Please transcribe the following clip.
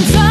I'm sorry.